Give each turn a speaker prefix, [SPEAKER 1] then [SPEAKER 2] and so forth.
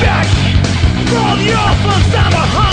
[SPEAKER 1] check from your first time